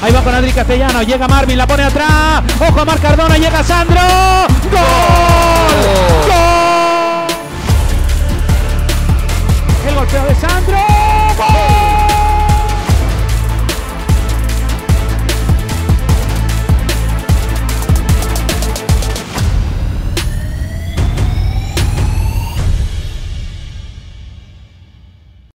Ahí va con Adri Castellano. Llega Marvin, la pone atrás. Ojo a Mar Cardona, llega Sandro. ¡Gol! ¡Gol! El golpeo de Sandro.